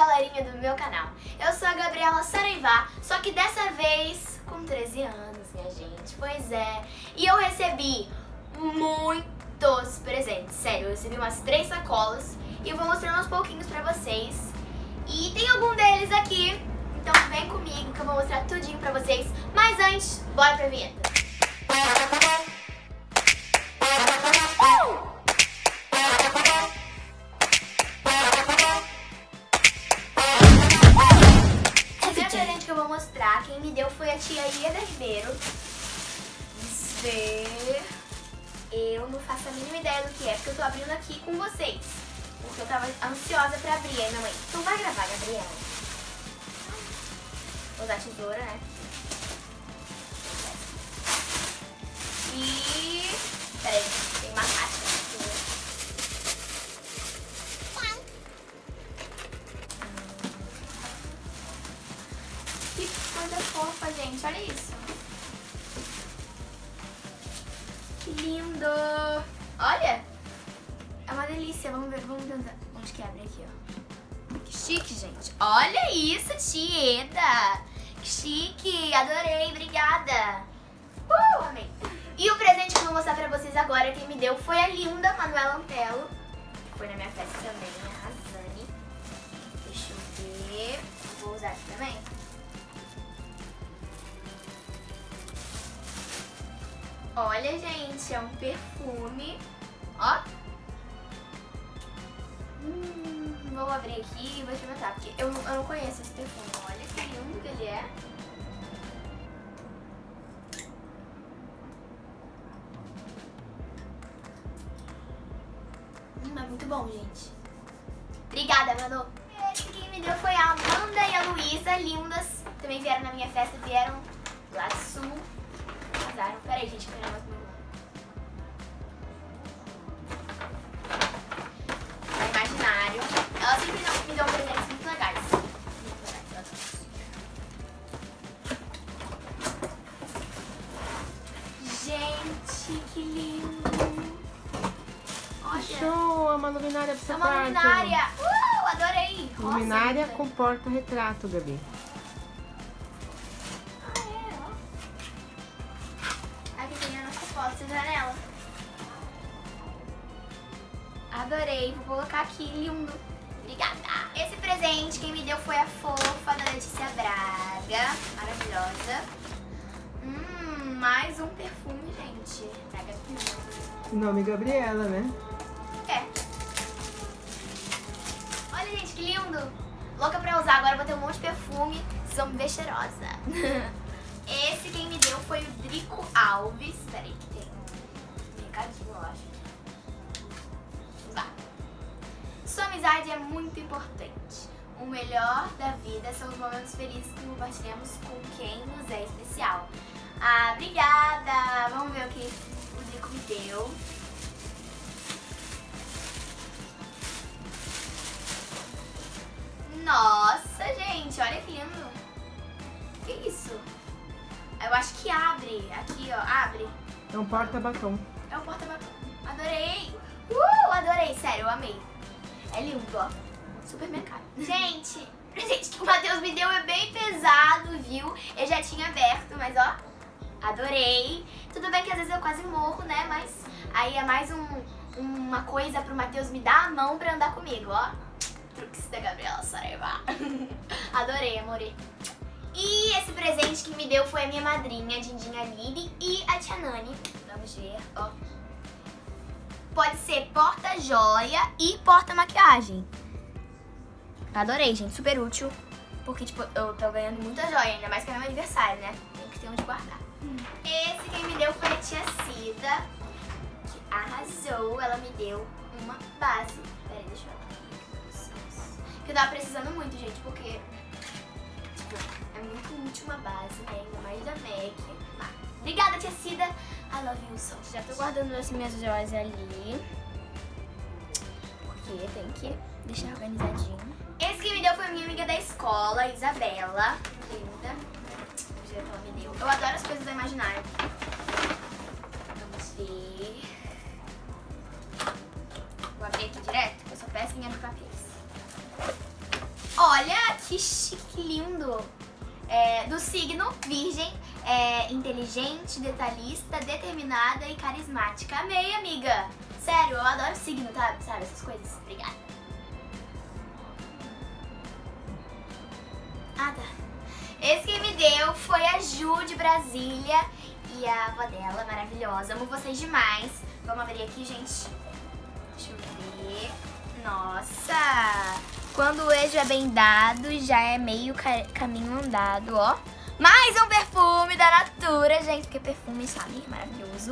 galerinha do meu canal. Eu sou a Gabriela Saraivá, só que dessa vez com 13 anos, minha gente. Pois é. E eu recebi muitos presentes, sério. Eu recebi umas três sacolas e eu vou mostrando aos pouquinhos pra vocês. E tem algum deles aqui, então vem comigo que eu vou mostrar tudinho pra vocês. Mas antes, bora pra vinheta. mostrar. Tia Ieda Ribeiro. Ver. Eu não faço a mínima ideia do que é, porque eu tô abrindo aqui com vocês. Porque eu tava ansiosa pra abrir. Aí minha mãe, então vai gravar, Gabriela. Vou usar a tesoura, né? E... Peraí, tem uma caixa. Fofa, gente. Olha isso. Que lindo. Olha. É uma delícia. Vamos ver, vamos tentar. Onde que abre aqui, ó. Que chique, gente. Olha isso, Tieda. Que chique. Adorei. Obrigada. Uh, amei. E o presente que eu vou mostrar pra vocês agora, quem me deu foi a linda Manuela Antelo. Que foi na minha festa também, Razane. Deixa eu ver. Vou usar aqui também. Olha, gente, é um perfume. Ó. Hum, vou abrir aqui e vou experimentar, porque eu, eu não conheço esse perfume. Olha que lindo que ele é. Hum, é muito bom, gente. Obrigada, Manu. Quem me deu foi a Amanda e a Luísa, lindas. Também vieram na minha festa, vieram lá do sul Peraí, gente, meu É imaginário. Ela sempre me dão presentes muito legais. Muito legais, Gente, que lindo. Olha. Show, é uma luminária pra você É uma luminária. Uh, adorei. Luminária com porta-retrato, Gabi. Janela. Adorei, vou colocar aqui, lindo. Obrigada. Esse presente quem me deu foi a fofa da Letícia Braga, maravilhosa. Hum, mais um perfume, gente. Aqui. Nome Gabriela, né? É. Olha, gente, que lindo. Louca pra usar, agora vou ter um monte de perfume. São bem cheirosa. Esse quem me deu foi o Drico Alves. Peraí, que tem eu acho. Vá. Sua amizade é muito importante. O melhor da vida são os momentos felizes que compartilhamos com quem nos é especial. Ah, obrigada! Vamos ver o que o Zico me deu. Nossa, gente, olha que lindo. Que isso? Eu acho que abre. Aqui, ó, abre. É um porta-batom. É um porta-batom. Adorei! Uh, adorei, sério, eu amei. É lindo, ó. Super cara. Gente, gente, que o Matheus me deu é bem pesado, viu? Eu já tinha aberto, mas ó, adorei. Tudo bem que às vezes eu quase morro, né? Mas aí é mais um, uma coisa pro Matheus me dar a mão pra andar comigo, ó. Truques da Gabriela Saraiva. adorei, amore. E esse presente que me deu foi a minha madrinha, a Dindinha Lili, e a Tia Nani. Vamos ver, ó. Pode ser porta-joia e porta-maquiagem. Adorei, gente. Super útil. Porque, tipo, eu tô ganhando muita joia, ainda mais que é meu aniversário, né? Tem que ter onde guardar. Esse quem me deu foi a tia Cida, que arrasou. Ela me deu uma base. Peraí, deixa eu ver. Que eu tava precisando muito, gente, porque é muito útil uma base, né? Ainda mais da MAC. Ah, obrigada, tia Cida. I love you so Já tô guardando as minhas joias ali. Porque tem que deixar organizadinho. Esse que me deu foi minha amiga da escola, Isabela. Linda. O que ela me deu. Eu adoro as coisas da Imaginário. Vamos ver. Vou abrir aqui direto, eu sou péssima abrir papéis. Olha! que chique, que lindo. É, do signo Virgem, é inteligente, detalhista, determinada e carismática. Amei, amiga. Sério, eu adoro signo, tá? Sabe, essas coisas. Obrigada. Ah, tá. Esse que me deu foi a Ju de Brasília e a avó dela, maravilhosa. Amo vocês demais. Vamos abrir aqui, gente. Deixa eu ver. Nossa! Quando o eixo é bem dado, já é meio ca caminho andado, ó. Mais um perfume da Natura, gente, porque perfume, sabe, maravilhoso.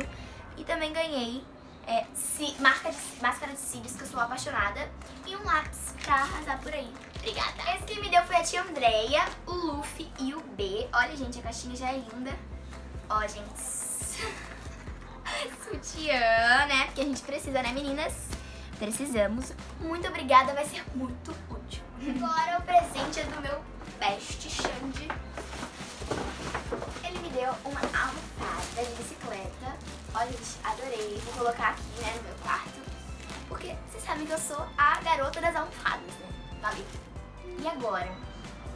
E também ganhei é, si, marca de, máscara de cílios, que eu sou apaixonada. E um lápis pra arrasar por aí. Obrigada. Esse que me deu foi a tia Andrea, o Luffy e o B. Olha, gente, a caixinha já é linda. Ó, gente. Sutiã, né? Porque a gente precisa, né, meninas? Precisamos. Muito obrigada, vai ser muito útil. Agora o presente é do meu best Xande. Uma almofada de bicicleta. Olha, gente, adorei. Vou colocar aqui, né, no meu quarto. Porque vocês sabem que eu sou a garota das almofadas, né? Valeu. E agora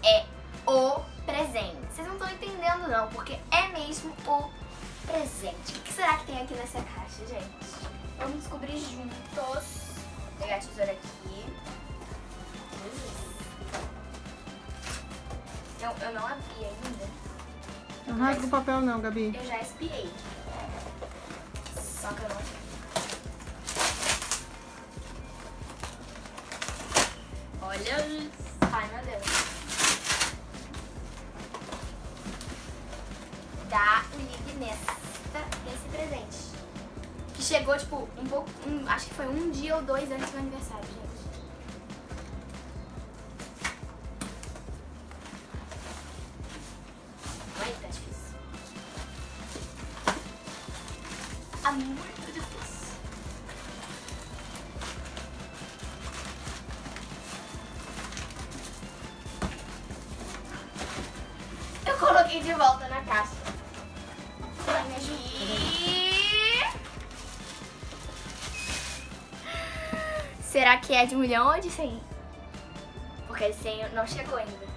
é o presente. Vocês não estão entendendo não, porque é mesmo o presente. O que será que tem aqui nessa caixa, gente? Vamos descobrir juntos. Vou pegar a tesoura aqui. Eu, eu não abri ainda. Não rasga o papel não, Gabi. Eu já espiei. Só que eu não. Olha. Ai, meu Deus. Dá o nesta, nesse presente. Que chegou, tipo, um pouco. Um, acho que foi um dia ou dois antes do aniversário, gente. Coloquei de volta na caixa. Aqui. Será que é de um milhão ou de cem? Porque de cem não chegou ainda.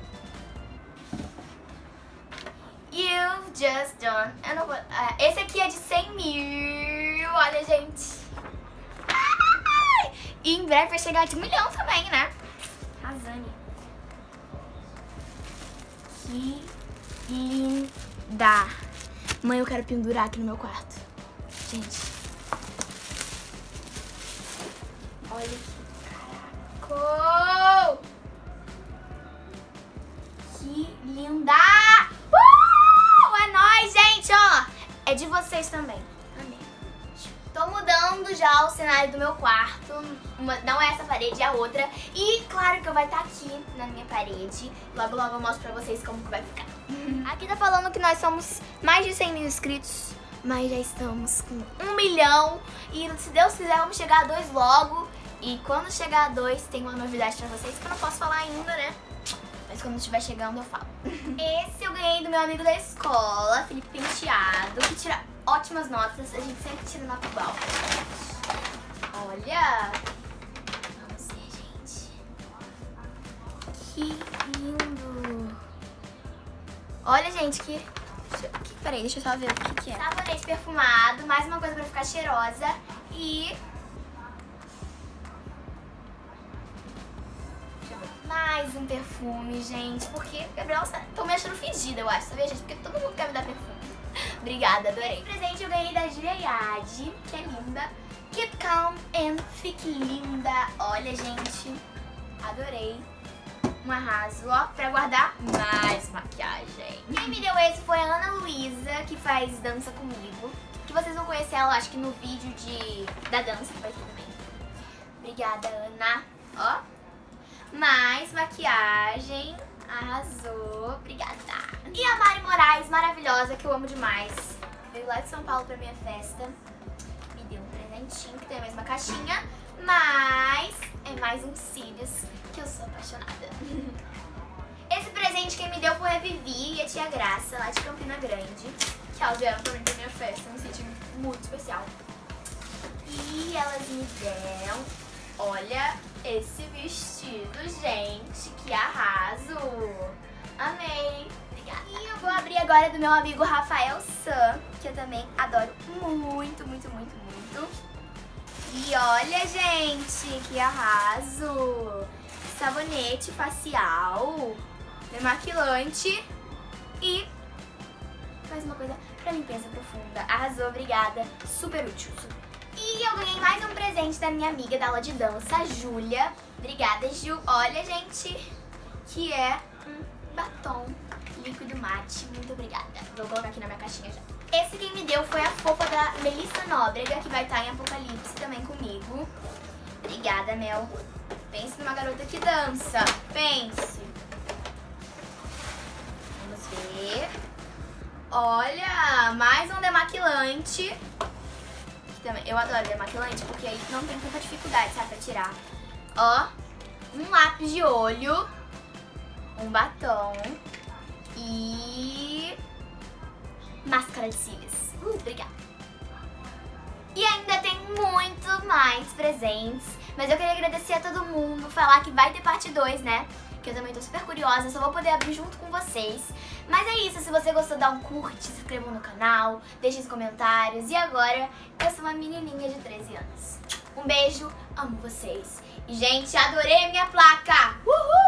You've just done. Eu não vou. ah, esse aqui é de 100 mil. Olha, gente. E em breve vai chegar de um milhão também, né? Razane. Que linda. Mãe, eu quero pendurar aqui no meu quarto. Gente. Olha aqui. Caraca. Que linda! Uh! É nóis, gente, ó. É de vocês também. Mudando já o cenário do meu quarto. Uma- não é essa parede, é a outra. E claro que eu vai estar aqui na minha parede. Logo, logo eu mostro pra vocês como que vai ficar. Aqui tá falando que nós somos mais de 100 mil inscritos. Mas já estamos com um milhão. E se Deus quiser, vamos chegar a dois logo. E quando chegar a dois, tem uma novidade pra vocês que eu não posso falar ainda, né? Mas quando estiver chegando eu falo. Esse eu ganhei do meu amigo da escola, Felipe Penteado, que tira ótimas notas. A gente sempre tira nota igual. Olha! Vamos ver, gente. Que lindo! Olha, gente, que... que- Peraí, deixa eu só ver o que, que é. Sabonete perfumado, mais uma coisa pra ficar cheirosa. E. Mais um perfume, gente. Porque, Gabriel, tô me achando fedida, eu acho, sabia, gente? Porque todo mundo quer me dar perfume. Obrigada, adorei. Esse presente eu ganhei da Yadi, que é linda. Keep calm and fique linda. Olha, gente. Adorei. Um arraso, ó, pra guardar mais maquiagem. Quem me deu esse foi a Ana Luísa, que faz dança comigo. Que vocês vão conhecer ela, acho que no vídeo de da dança que vai ter também. Obrigada, Ana. Ó, mais maquiagem. Arrasou. Obrigada. E a Mari Moraes, maravilhosa, que eu amo demais. Veio lá de São Paulo pra minha festa. Me deu um presentinho, que tem a mesma caixinha. Mas é mais uns cílios, que eu sou apaixonada. Esse presente quem me deu foi a Vivi e a tia Graça, lá de Campina Grande. Que elas vieram pra mim pra minha festa, me senti muito especial. E elas me deram, olha, esse vestido, gente. Que arraso. Amei. Obrigada. E eu vou abrir agora do meu amigo Rafael San, que eu também adoro muito, muito, muito, muito. E olha, gente, que arraso. Sabonete facial, demaquilante e mais uma coisa pra limpeza profunda. Arrasou, obrigada. Super útil. E eu ganhei mais um presente da minha amiga da aula de dança, Júlia. Obrigada, Ju. Olha, gente, que é um batom líquido mate. Muito obrigada. Vou colocar aqui na minha caixinha já. Esse quem me deu foi a fofa da Melissa Nóbrega, que vai estar em Apocalipse também comigo. Obrigada, Mel. Pense numa garota que dança. Pense. Vamos ver. Olha, mais um demaquilante. Também, eu adoro demaquilante porque aí não tem tanta dificuldade, sabe, pra tirar. Ó, um lápis de olho, um batom e máscara de cílios. Uh, obrigada. E ainda tem muito mais presentes, mas eu queria agradecer a todo mundo, falar que vai ter parte 2, né? Que eu também tô super curiosa, só vou poder abrir junto com vocês. Mas é isso, se você gostou, dá um curte, se inscreva no canal, deixe os comentários. E agora, eu sou uma menininha de 13 anos. Um beijo, amo vocês. E, gente, adorei a minha placa! Uhul!